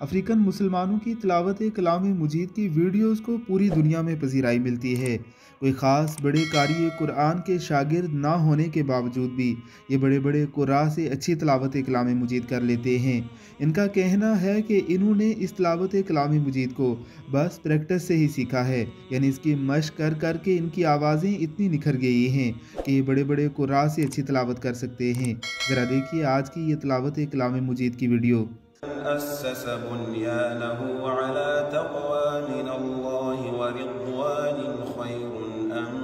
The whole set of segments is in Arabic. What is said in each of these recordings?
افریقن مسلمانوں کی تلاوت کلام مجید کی ویڈیوز کو پوری دنیا میں پذیرائی ملتی ہے۔ کوئی خاص بڑے قاری قرآن کے شاگرد نہ ہونے کے باوجود بھی یہ بڑے بڑے قرآ سے اچھی تلاوت کلام مجید کر لیتے ہیں۔ ان کا کہنا ہے کہ انہوں نے اس تلاوت کلام مجید کو بس پریکٹس سے ہی سیکھا ہے۔ یعنی اس کی مشق کر کر کے ان کی آوازیں اتنی نکھر گئی ہیں کہ یہ بڑے بڑے قرآ سے اچھی تلاوت کر سکتے ہیں۔ ذرا دیکھیے آج کی یہ تلاوت کلام مجید کی ویڈیو۔ أسس بنيانه على تقوى من الله ورضوان خير أم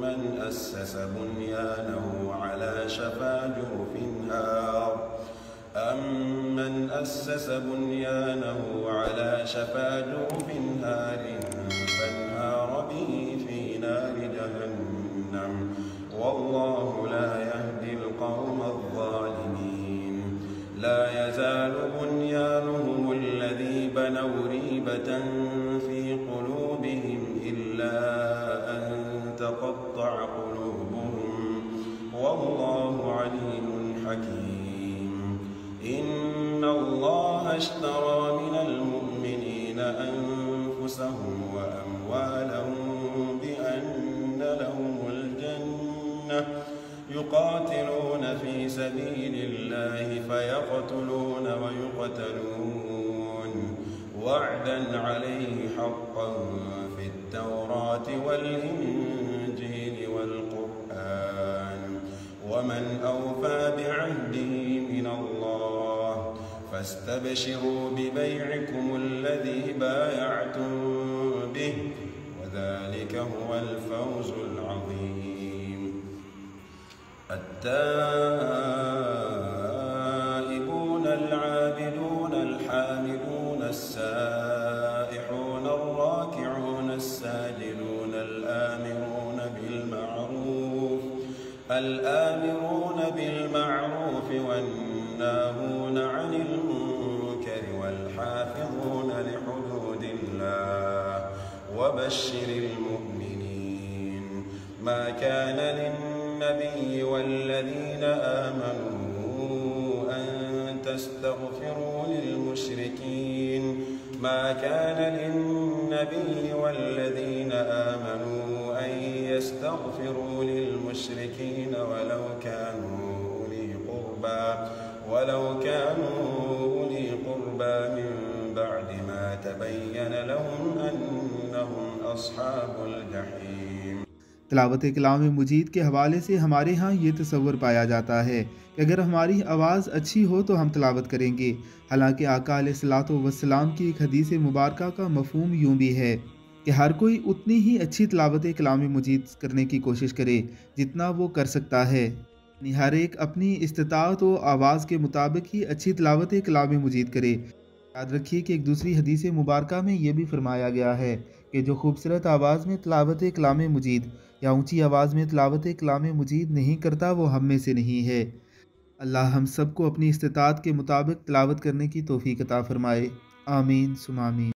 من أسس بنيانه على شفا جرف نار أمن أسس بنيانه على شفا جرف نار فانهار به في نار جهنم. والله لا يهدي القوم الظالمين. لا يزال بنيانهم الذي بنوا ريبة في قلوبهم إلا أن تقطع قلوبهم. والله عليم حكيم. إن الله اشترى من المؤمنين أنفسهم يقاتلون في سبيل الله فيقتلون ويقتلون. وعدا عليه حقا في التوراة والإنجيل والقرآن. ومن أوفى بعهده من الله فاستبشروا ببيعكم الذي بايعتم به. وذلك هو الفوز التائبون العابدون الحامدون السائحون الراكعون الساجدون الآمرون بالمعروف الآمرون بالمعروف والناهون عن المنكر والحافظون لحدود الله وبشر المؤمنين ما كان للناس النبي والذين آمنوا أن تستغفروا للمشركين ما كان للنبي والذين آمنوا أن يستغفروا للمشركين ولو كانوا أولي قربى ولو كانوا أولي قربى من بعد ما تبين لهم أنهم أصحاب الجحيم. تلاوت کلام مجید کے حوالے سے ہمارے ہاں یہ تصور پایا جاتا ہے کہ اگر ہماری آواز اچھی ہو تو ہم تلاوت کریں گے۔ حالانکہ آقا علیہ السلام وسلام کی ایک حدیث مبارکہ کا مفہوم یوں بھی ہے کہ ہر کوئی اتنی ہی اچھی تلاوت کلام مجید کرنے کی کوشش کرے جتنا وہ کر سکتا ہے۔ یعنی ہر ایک اپنی استطاعت و آواز کے مطابق ہی اچھی تلاوت کلام مجید کرے۔ یاد رکھیے کہ ایک دوسری حدیث مبارکہ میں یہ بھی فرمایا گیا ہے کہ جو خوبصورت آواز میں تلاوت کلام مجید یا اونچی آواز میں تلاوت کلام مجید نہیں کرتا، وہ ہم میں سے نہیں ہے۔ اللہ ہم سب کو اپنی استطاعت کے مطابق تلاوت کرنے کی توفیق عطا فرمائے۔ آمین سم آمین۔